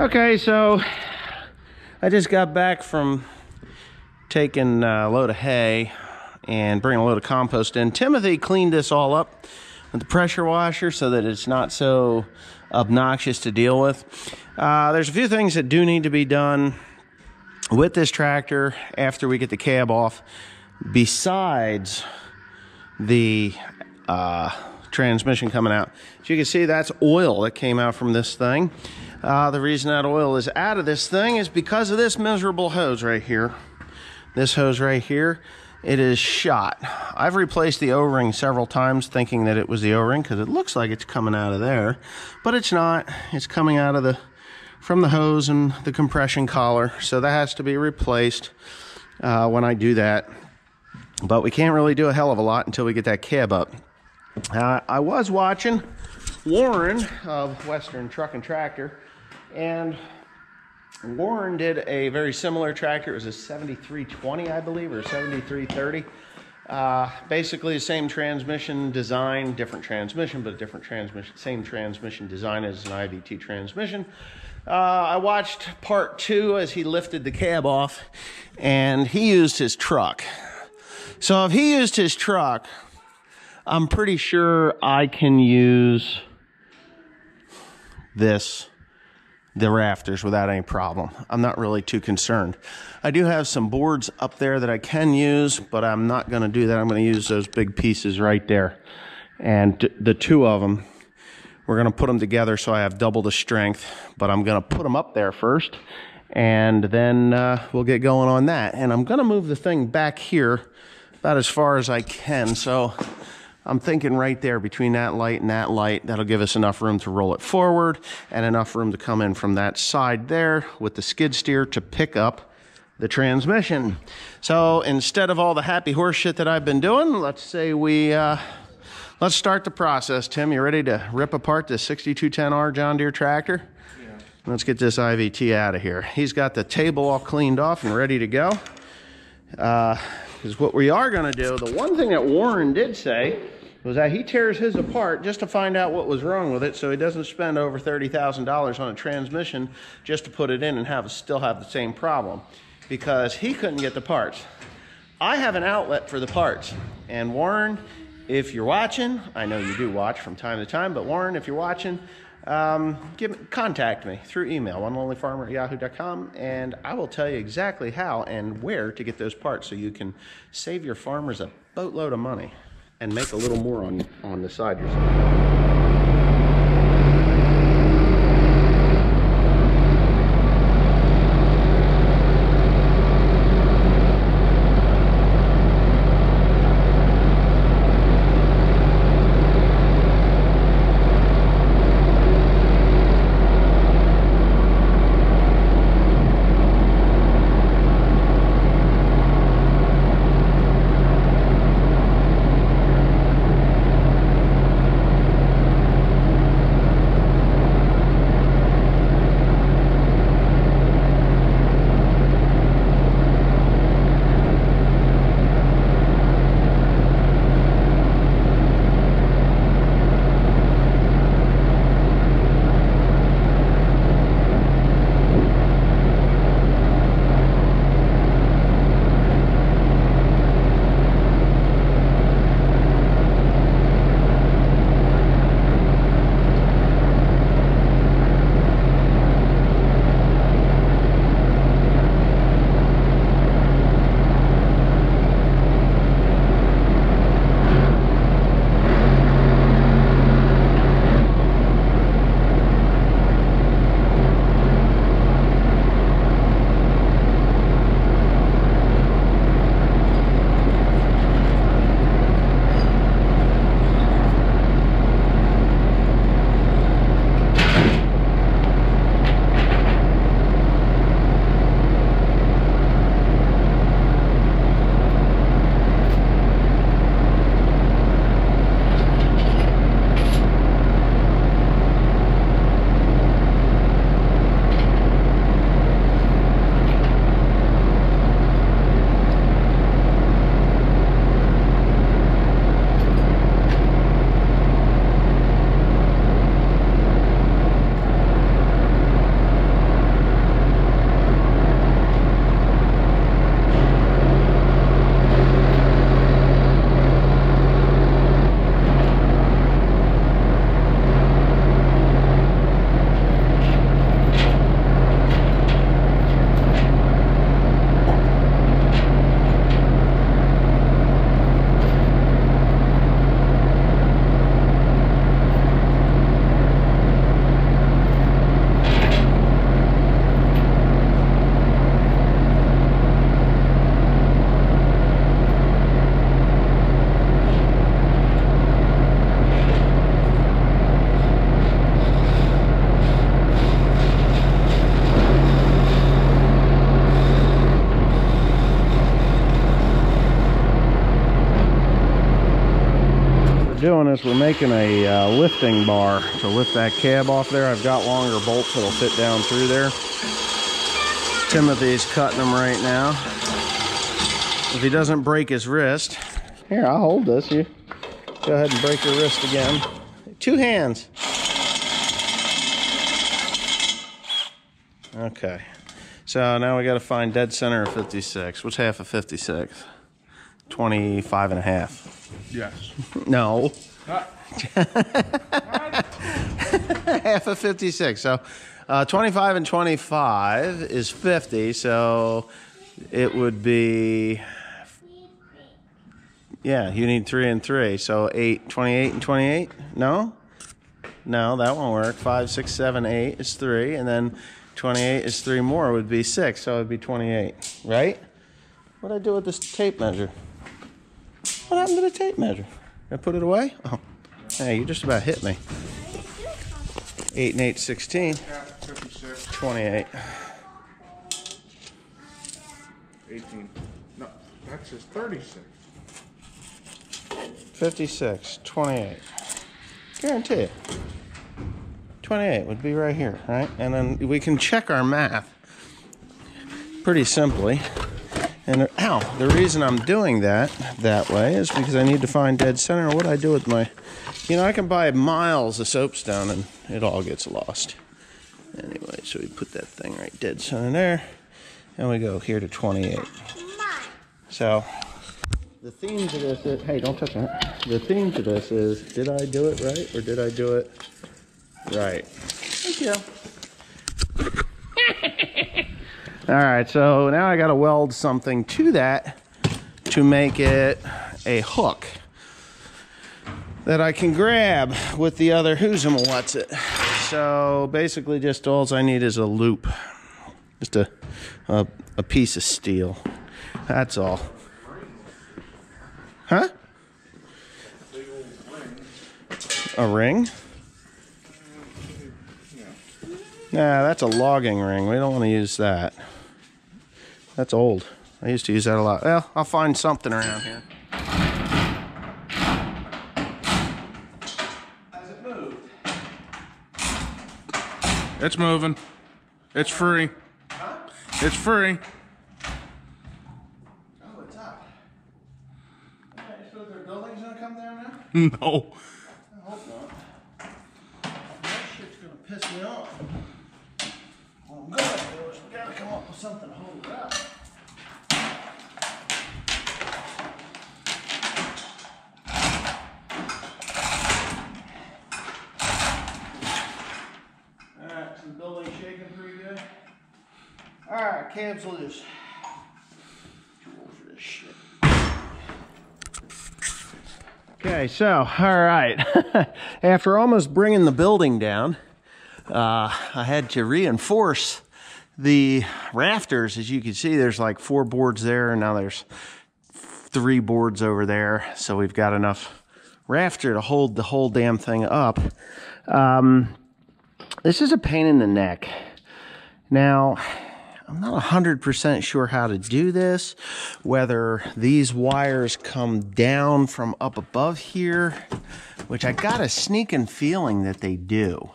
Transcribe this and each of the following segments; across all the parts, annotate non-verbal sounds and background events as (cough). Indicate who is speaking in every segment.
Speaker 1: Okay, so I just got back from taking a load of hay and bringing a load of compost in. Timothy cleaned this all up with the pressure washer so that it's not so obnoxious to deal with. Uh, there's a few things that do need to be done with this tractor after we get the cab off, besides the uh, transmission coming out. As you can see, that's oil that came out from this thing. Uh, the reason that oil is out of this thing is because of this miserable hose right here. This hose right here, it is shot. I've replaced the O-ring several times thinking that it was the O-ring because it looks like it's coming out of there, but it's not. It's coming out of the from the hose and the compression collar, so that has to be replaced uh, when I do that. But we can't really do a hell of a lot until we get that cab up. Uh, I was watching Warren of Western Truck and Tractor and Warren did a very similar tractor. It was a 7320, I believe, or 7330. Uh, basically, the same transmission design, different transmission, but a different transmission, same transmission design as an IVT transmission. Uh, I watched part two as he lifted the cab off, and he used his truck. So if he used his truck, I'm pretty sure I can use this the rafters without any problem. I'm not really too concerned. I do have some boards up there that I can use, but I'm not going to do that. I'm going to use those big pieces right there. And the two of them, we're going to put them together so I have double the strength, but I'm going to put them up there first and then uh, we'll get going on that. And I'm going to move the thing back here about as far as I can. So I'm thinking right there between that light and that light, that'll give us enough room to roll it forward and enough room to come in from that side there with the skid steer to pick up the transmission. So instead of all the happy horse shit that I've been doing, let's say we, uh, let's start the process. Tim, you ready to rip apart this 6210R John Deere tractor? Yeah. Let's get this IVT out of here. He's got the table all cleaned off and ready to go. Uh, is what we are going to do. The one thing that Warren did say was that he tears his apart just to find out what was wrong with it so he doesn't spend over $30,000 on a transmission just to put it in and have still have the same problem because he couldn't get the parts. I have an outlet for the parts and Warren, if you're watching, I know you do watch from time to time, but Warren, if you're watching, um, give, contact me through email, onelonelyfarmer at yahoo.com, and I will tell you exactly how and where to get those parts so you can save your farmers a boatload of money and make a little more on, on the side yourself. Doing is we're making a uh, lifting bar to lift that cab off there. I've got longer bolts that'll fit down through there. Timothy's cutting them right now. If he doesn't break his wrist, here, I'll hold this. You go ahead and break your wrist again. Two hands. Okay. So now we got to find dead center of 56. What's half of 56? 25 and a half.
Speaker 2: Yes. (laughs)
Speaker 1: No.
Speaker 2: Uh, (laughs)
Speaker 1: half of 56. So uh, 25 and 25 is 50. So it would be, yeah, you need three and three. So 8, 28 and 28? No? No, that won't work. 5, 6, 7, 8 is 3. And then 28 is 3 more would be 6. So it would be 28, right? What did I do with this tape measure? What happened to the tape measure? I put it away? Oh, hey, you just about hit me. 8 and 8, 16.
Speaker 2: 56,
Speaker 1: 28.
Speaker 2: 18. No, that's just 36.
Speaker 1: 56, 28. Guarantee it. 28 would be right here, right? And then we can check our math pretty simply. And ow, the reason I'm doing that that way is because I need to find dead center. What do I do with my, you know, I can buy miles of soapstone and it all gets lost. Anyway, so we put that thing right dead center there, and we go here to 28. So the theme to this is, hey, don't touch that. The theme to this is, did I do it right or did I do it right? Thank you. All right, so now I got to weld something to that to make it a hook that I can grab with the other who's and what's it. So basically, just all I need is a loop, just a, a a piece of steel. That's all. Huh? A ring? Nah, that's a logging ring. We don't want to use that. That's old. I used to use that a lot. Well, I'll find something around here. Has it moved?
Speaker 2: It's moving. It's free. It's free.
Speaker 1: Oh, it's up. Okay, so their building's gonna come down now? (laughs)
Speaker 2: No.
Speaker 1: I hope not. That shit's gonna piss me off. What I'm gonna do is we gotta come up with something to hold it up. Alright, so the building's shaking pretty good. Alright, cab's loose. Okay, so, all right. (laughs) After almost bringing the building down, uh, I had to reinforce the rafters. As you can see, there's like four boards there, and now there's three boards over there. So we've got enough rafter to hold the whole damn thing up. Um, this is a pain in the neck. Now, I'm not 100% sure how to do this, whether these wires come down from up above here, which I got a sneaking feeling that they do,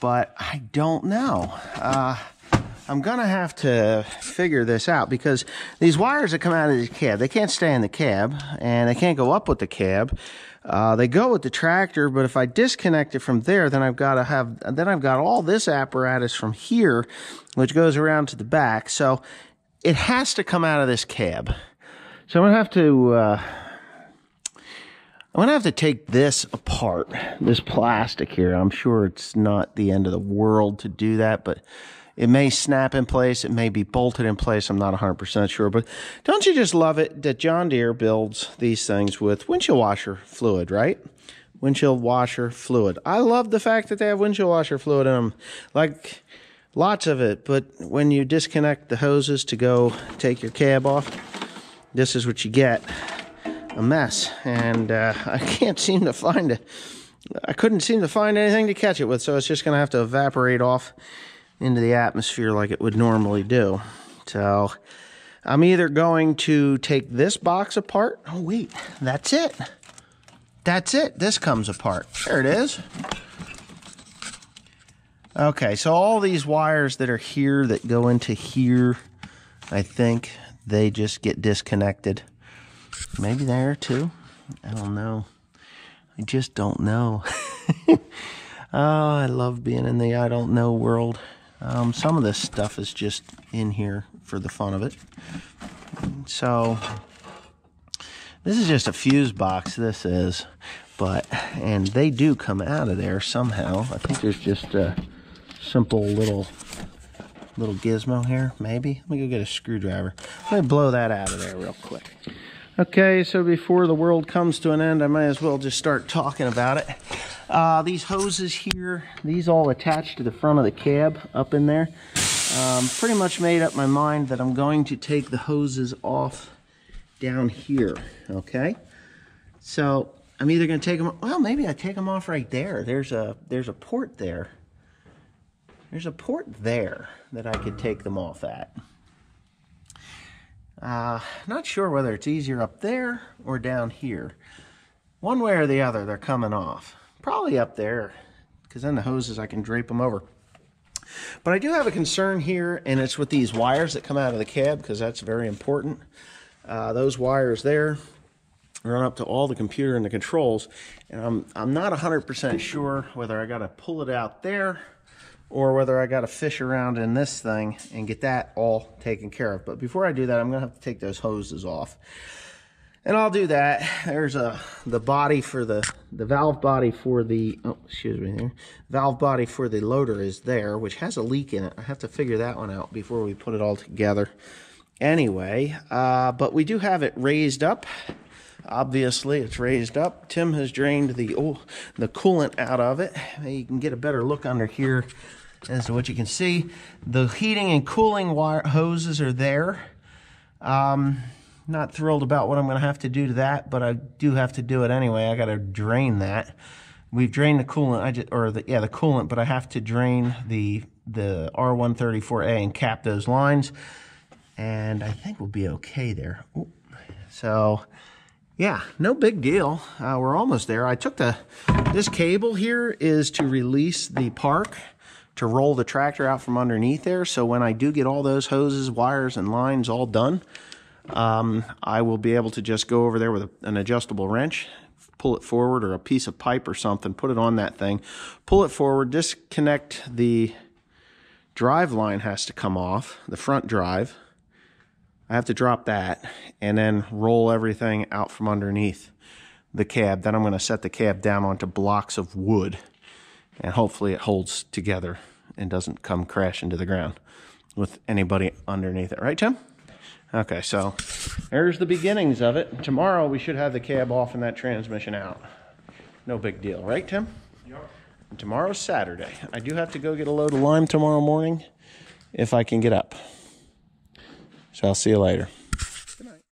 Speaker 1: but I don't know. Uh, I'm gonna have to figure this out because these wires that come out of the cab, they can't stay in the cab and they can't go up with the cab. Uh, they go with the tractor, but if I disconnect it from there, then I've got to have, then I've got all this apparatus from here, which goes around to the back. So it has to come out of this cab. So I'm gonna have to, uh, I'm gonna have to take this apart, this plastic here. I'm sure it's not the end of the world to do that, but it may snap in place. It may be bolted in place. I'm not 100% sure. But don't you just love it that John Deere builds these things with windshield washer fluid, right? Windshield washer fluid. I love the fact that they have windshield washer fluid in them. Like lots of it. But when you disconnect the hoses to go take your cab off, this is what you get a mess. And uh, (laughs) I can't seem to find it. I couldn't seem to find anything to catch it with, so it's just going to have to evaporate off into the atmosphere like it would normally do. So I'm either going to take this box apart. Oh, wait, that's it. that's it. This comes apart. There it is. Okay, so all these wires that are here that go into here, I think they just get disconnected. Maybe there too. I don't know. I just don't know. (laughs) oh, I love being in the I don't know world. Um, some of this stuff is just in here for the fun of it. So, this is just a fuse box, this is. But, and they do come out of there somehow. I think there's just a simple little little gizmo here, maybe. Let me go get a screwdriver. Let me blow that out of there real quick. Okay, so before the world comes to an end, I might as well just start talking about it. Uh, these hoses here, these all attached to the front of the cab up in there. Um, pretty much made up my mind that I'm going to take the hoses off down here, okay? So I'm either going to take them, well, maybe I take them off right there. There's a, there's a port there. There's a port there that I could take them off at. Uh, not sure whether it's easier up there or down here. One way or the other, they're coming off. Probably up there, because then the hoses, I can drape them over. But I do have a concern here, and it's with these wires that come out of the cab, because that's very important. Uh, those wires there run up to all the computer and the controls, and I'm, I'm not 100% sure whether I got to pull it out there or whether I got to fish around in this thing and get that all taken care of. But before I do that, I'm going to have to take those hoses off. And I'll do that. There's a the body for the the valve body for the oh excuse me there. Valve body for the loader is there, which has a leak in it. I have to figure that one out before we put it all together. Anyway, uh, but we do have it raised up. Obviously, it's raised up. Tim has drained the oh, the coolant out of it. You can get a better look under here as to what you can see. The heating and cooling wire hoses are there. Um, not thrilled about what I'm going to have to do to that, but I do have to do it anyway. I got to drain that. We've drained the coolant, I just, or the, yeah, the coolant, but I have to drain the the R134A and cap those lines, and I think we'll be okay there. So, yeah, no big deal. Uh, we're almost there. I took the this cable here is to release the park to roll the tractor out from underneath there. So when I do get all those hoses, wires, and lines all done, um, I will be able to just go over there with a, an adjustable wrench, pull it forward, or a piece of pipe or something, put it on that thing, pull it forward, disconnect the drive line has to come off, the front drive. I have to drop that and then roll everything out from underneath the cab. Then I'm going to set the cab down onto blocks of wood and hopefully it holds together and doesn't come crash into the ground with anybody underneath it. Right, Tim? Okay, so there's the beginnings of it. Tomorrow we should have the cab off and that transmission out. No big deal, right, Tim?
Speaker 2: Yep.
Speaker 1: And tomorrow's Saturday. I do have to go get a load of lime tomorrow morning if I can get up. So I'll see you later.